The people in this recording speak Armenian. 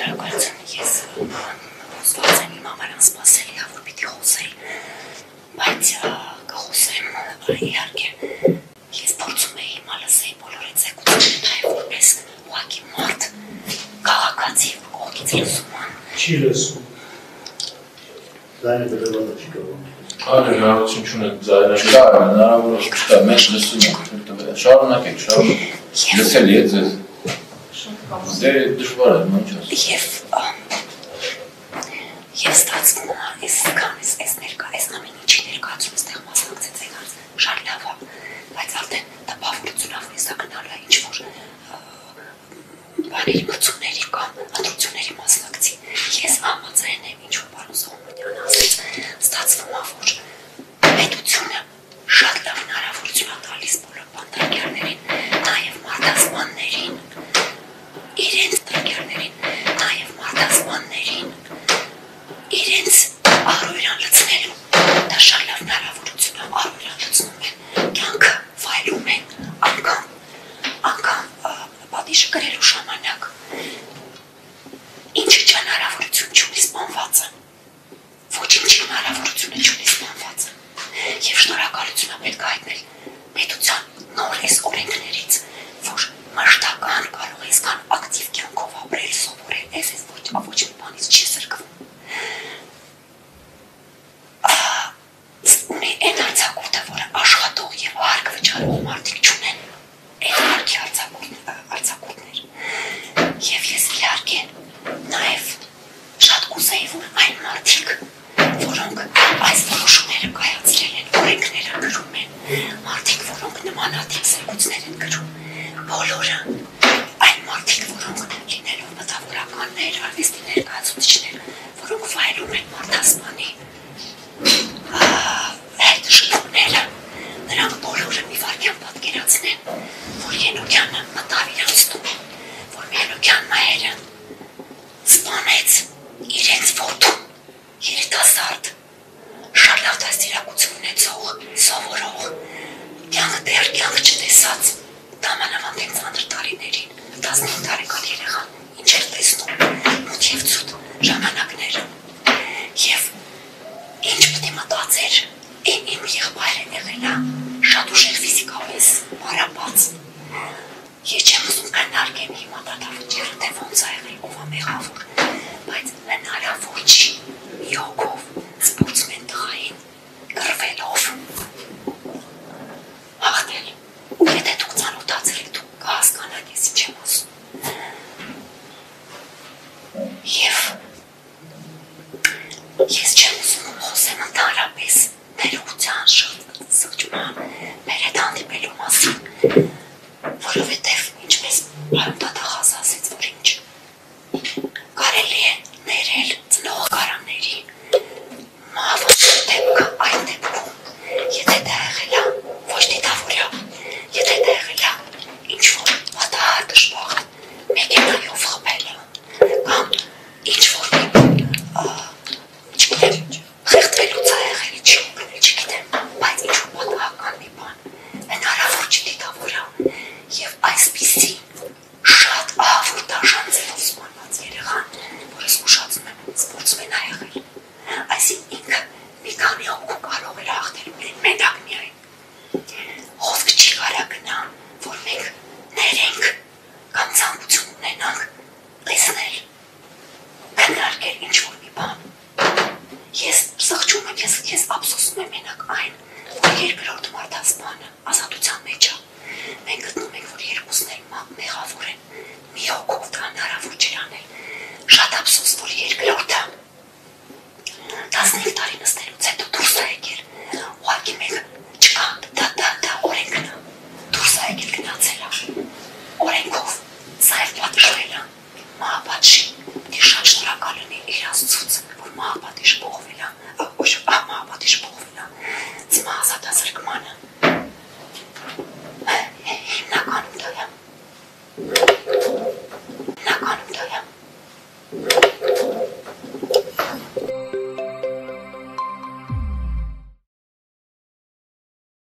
Շնորհակալություն։ Ես ստացել եմ իմ համար անսպասելի ա, որ պիտի խոսեի։ Բայց կխոսեմ իհարկե։ Ես փորձում էի մալսեի բոլոր այդ զեկուցումները նաև որպես ուղակի մարդ քաղաքացի կողքից լսում ան։ Չի լսում։ Զայնը դրվել չի կարող։ Այո, հնարավորություն չունեն զայրել։ Կա, հնարավորություն չկա, մենք լսում ենք։ Շարունակեք, շարունակեք։ Լսելի է ձեզ։ Դե դժվար է, ասեմ։ Եվ եւ ստացվում է այս կանես այս ներկա այս ամեն ինչի ներկայացում այստեղ մասնակցեց եկած շատ լավ է բայց արդեն տպավորություն ավնիսա գնալու է ինչ որ բաների մտցումների կամ ընտրությունների մասնակցի ես համաձայն եմ ինչ որ պարոն Սողոմոնյանը ասաց ստացվում է որ պետությունը շատ լավ հնարավորություն է տալիս բոլոր բանտարկյալներին նաև մարդասպաններին իրենց տակերներին, նաև մարդասպաններին, իրենց առույրան լցնելու, դա շատ լավ հնարավորություն է, առույրան լցնում են, կյանքը վայելում են, անգամ, անգամ պատիշը գրելու ժամանակ, ինչը չհնարավորություն չունի սպանվածը, ոչինչ հնարավորությունը չունի սպանվածը, և շնորակալությունը պետք վարքյան պատկերացնեն, որ Ենոքյանը մտավ իրանց տուն, որ Ենոքյան մայերը սպանեց իրենց որդու երիտասարդ շատ լավ դաստիարակություն ունեցող, սովորող, կյանք դեռ կյանք չտեսած Դամանավանդ են ծանր տարիներին, 15 տարեկան երեխան, ինչ էր տեսնում, մութ և ծուտ ժամանակներ։ շատ ուժեղ ֆիզիկապես մարապած։ Ես չեմ ուզում քննարկեմ հիմա դատավճիռը, թե ոնց է եղել, ով է մեղավոր, բայց հնարավոր չի մի հոգով սպորտսմեն տղային գրվելով հաղթել։ Ու եթե դուք ծանոթացել եք, դուք կհասկանաք ես ինչ եմ ասում։ Եվ ես դատախազ ասեց, որ ինչ կարելի է ներել ծնողականների մահվան դեպքը այդ դեպքում, եթե դա եղել է ոչ դիտավորյա, եթե դա եղել է ինչ-որ պատահար դժբախ, մեքենայով խփելը, կամ ինչ-որ չգիտեմ, խեղդվելուց է եղել, չի ուգնել, չգիտեմ, բայց ինչ-որ պատահական մի բան, հնարավոր չդիտավորյա, և այսպիսի շատ ահավոր դաժան ձևով սպանված երեխան, որը զգուշացում եմ, սպորտսմեն է եղել, այսին ինքը մի քանի հոգու կարող էր հաղթել մենակ միայն խոսք չի կարա գնա, որ մենք ներենք կամ ցանկություն ունենանք տեսնել, քննարկել ինչ-որ մի բան։ Ես սղճում եմ, ես, ես ափսոսում եմ մենակ այն, որ երկրորդ մարդասպանը ազատության մեջ է։ Մենք գտնում ենք, որ երկուսն էլ մեղավոր են։ Մի հոգով դա հնարավոր չէ անել։ Շատ ափսոս, որ երկրորդը 15 տարի նստելուց հետո դուրս է եկել։ Ուղղակի մեկ չկա, դա դա դա օրենքն է։ Դուրս է եկել գնացել է։ Օրենքով սա էլ պատժվել է։ Մահապատժի դի շատ շնորհակալ լինի իր աստծուց, որ մահապատիժ Ոչ,